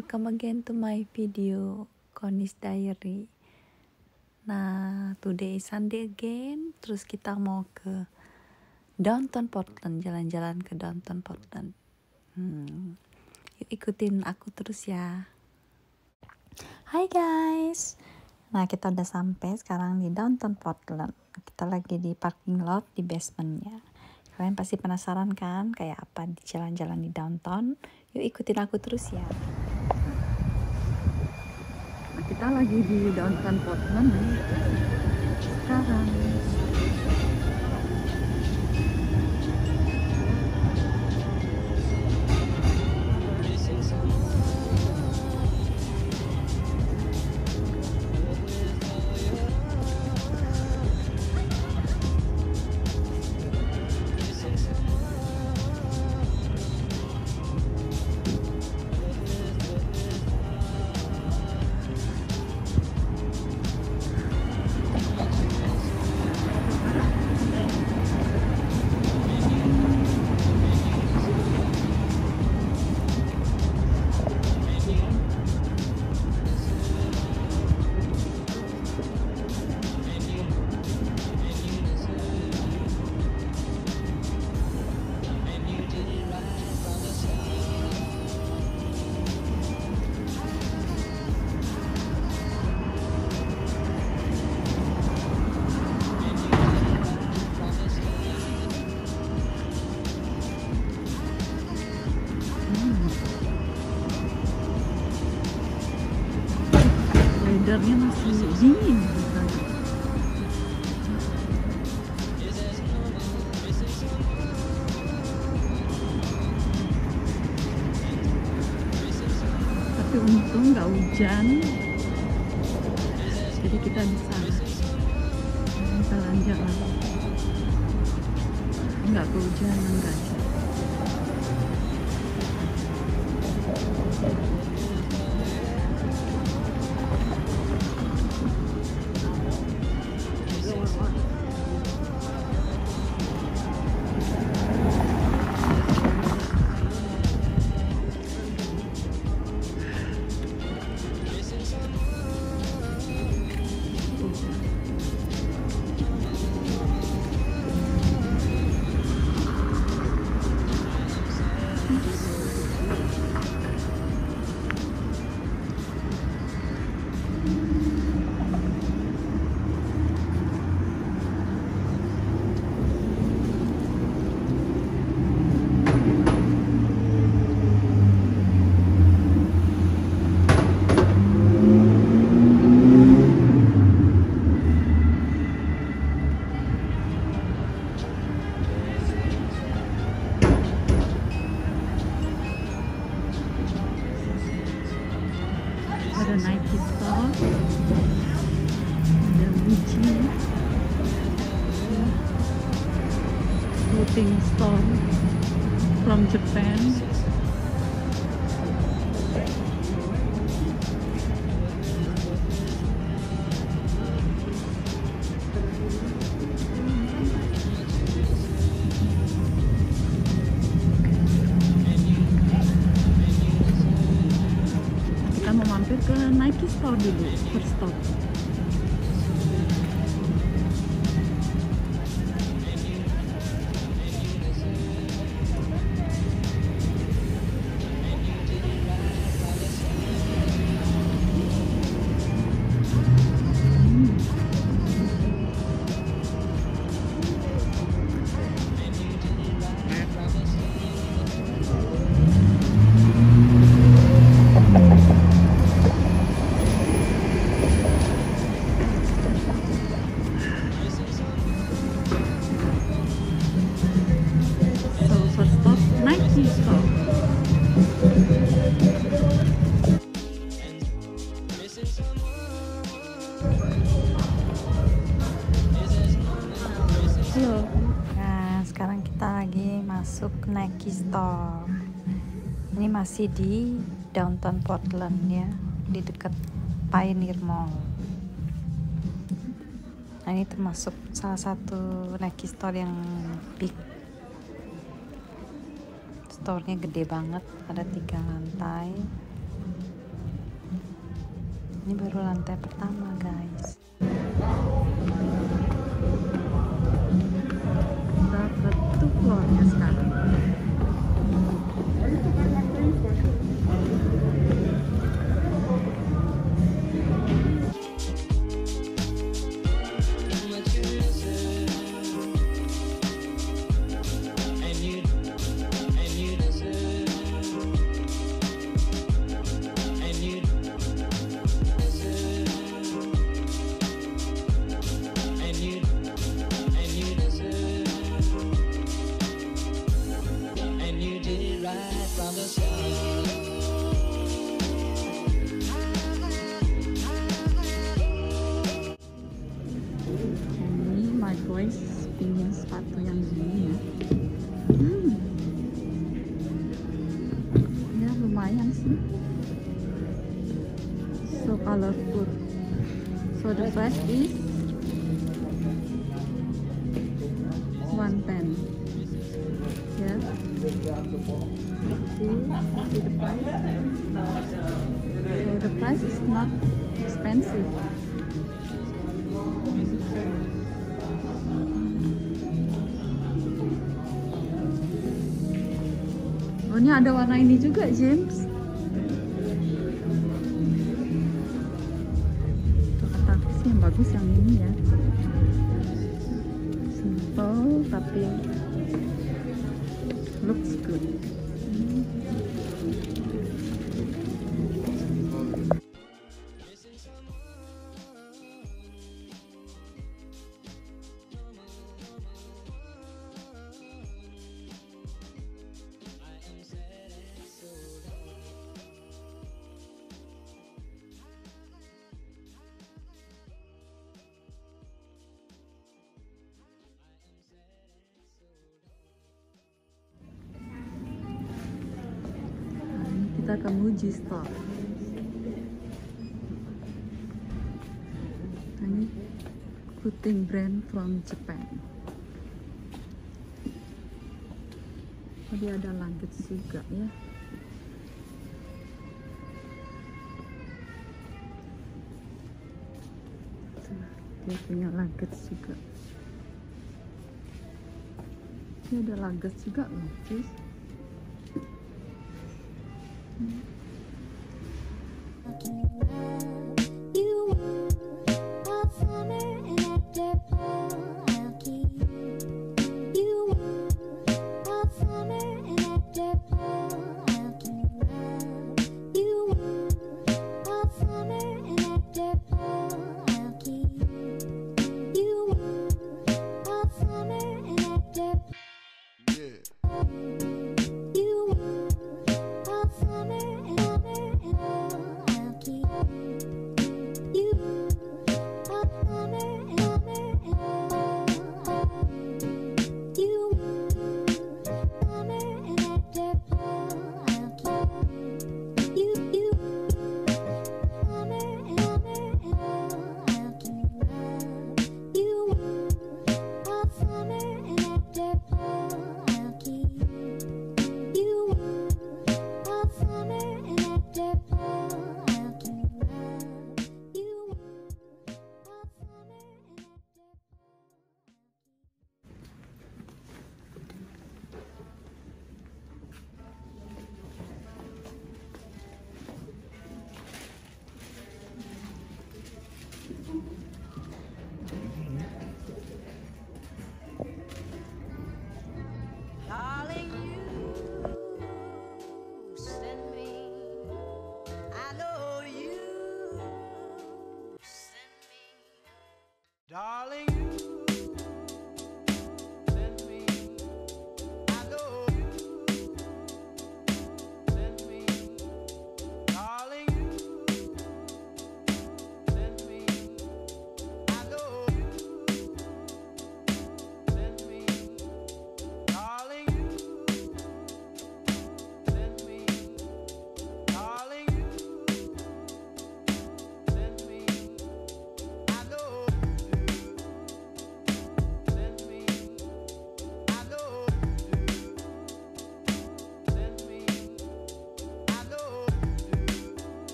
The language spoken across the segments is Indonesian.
Hi welcome again to my video Konis Diary. Nah, today is Sunday again. Terus kita mau ke downtown Portland, jalan-jalan ke downtown Portland. Hmm, yuk ikutin aku terus ya. Hai guys. Nah, kita udah sampai sekarang di downtown Portland. Kita lagi di parking lot di basementnya. Kalian pasti penasaran kan kayak apa di jalan-jalan di downtown? Yuk ikutin aku terus ya. Kita lagi di downtown Portland. Sekarang. Masih dingin. Tapi untung nggak hujan. Jadi kita bisa jalan-jalan nggak kehujanan guys from Japan masih di downtown Portland ya, di dekat Pioneer Mall. Nah, ini termasuk salah satu Nike Store yang big. Store-nya gede banget ada tiga lantai. Ini baru lantai pertama guys. Dapat tuh floornya sekarang boys pingin sepatu yang gini ya. Hmm. ya lumayan sih. So colorful so the price is 110 ya see, see the price. So the price is not expensive ada warna ini juga James. Aku sih yang bagus yang ini ya. Simple tapi looks good. Ke Muji Store. Ini clothing brand from Japan. Tadi ada luggage juga ya. Dia punya luggage juga. Ini ada luggage juga loh, guys.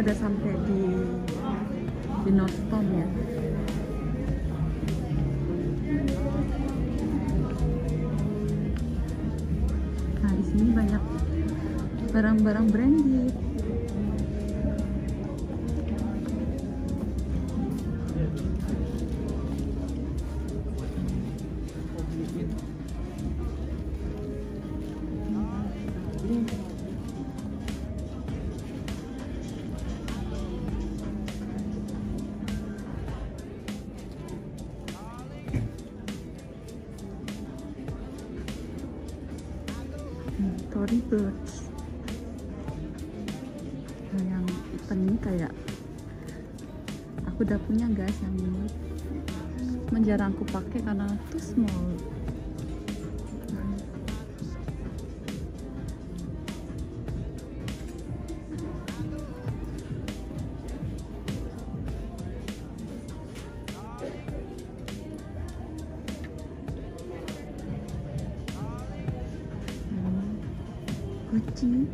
Kita udah sampai di di Northtown ya? Nah di sini banyak barang-barang branded udah punya guys yang ini cuman jarang aku pakai karena too small Hmm,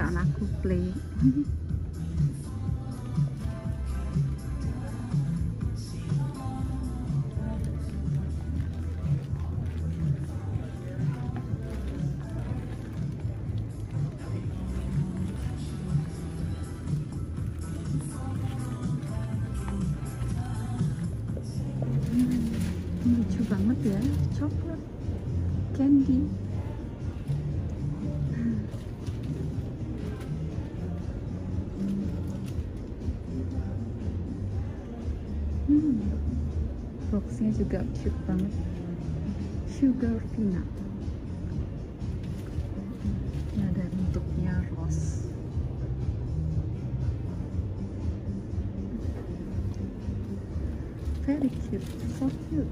cả là cục Boxnya juga cute banget. Sugar Fina. Ini ada bentuknya rose. Very cute, so cute.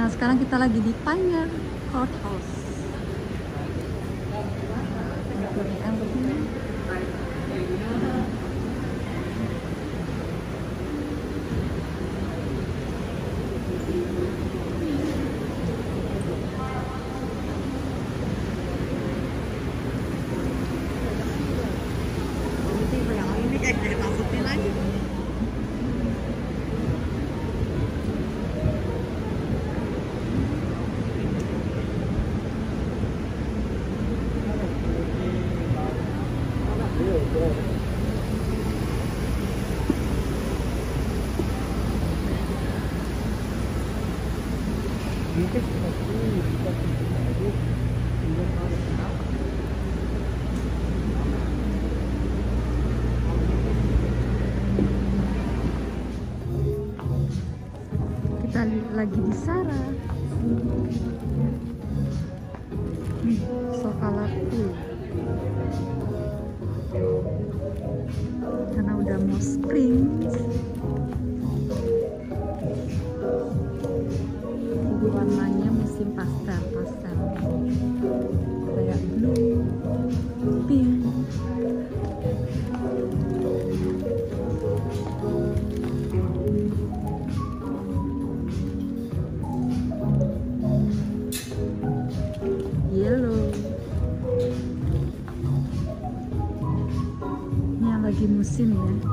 Nah sekarang kita lagi di Pioneer Court kita lagi di Sarah. sini ya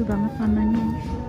lucu banget warnanya.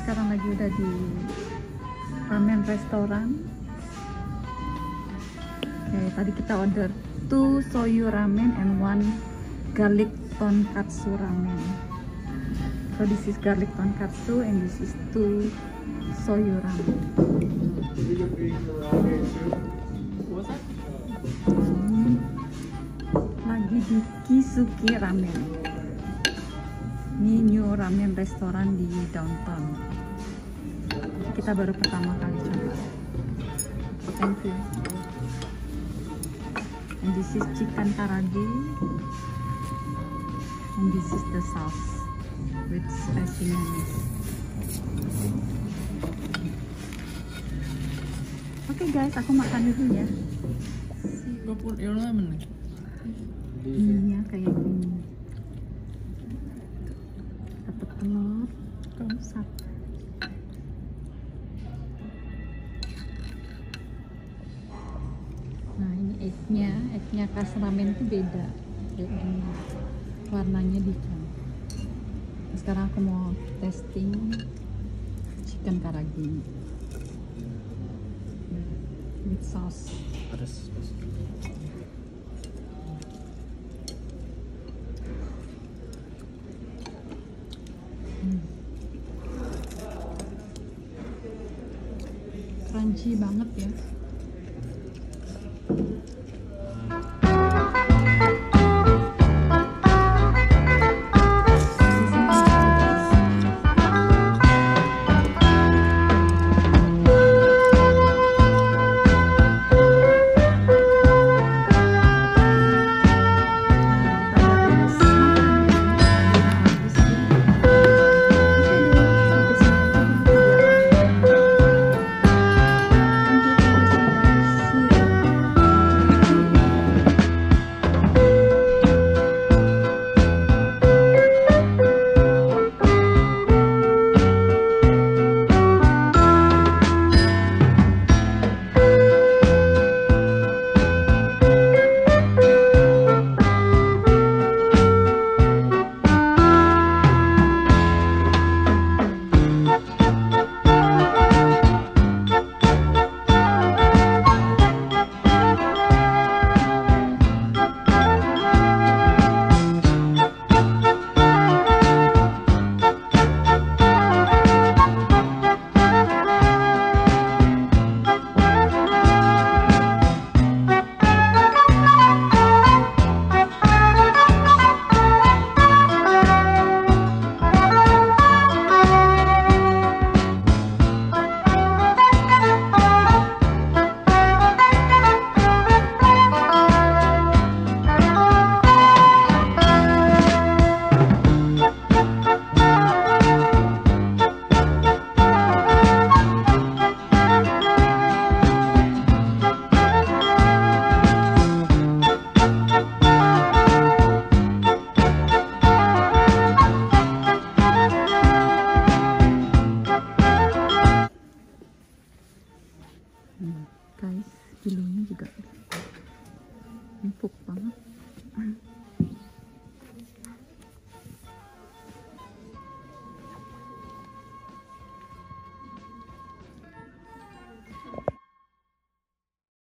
sekarang lagi udah di ramen restoran Oke, tadi kita order two soyu ramen and one garlic tonkatsu ramen. So this is garlic tonkatsu and this is two soyu ramen. Hmm. Lagi di Kisuki Ramen. Ini new ramen restoran di downtown. Kita baru pertama kali coba. Thank you. And this is chicken karage. And this is the sauce with spicy mayonnaise. Oke guys, aku makan dulu ya. Gue pun your lemon nih. Iya kayak gini. Dapat telur, satu. Egg-nya, egg-nya khas ramen tuh beda. Gini. Warnanya. Sekarang aku mau testing chicken karage with sauce. Pedas. Crunchy banget ya.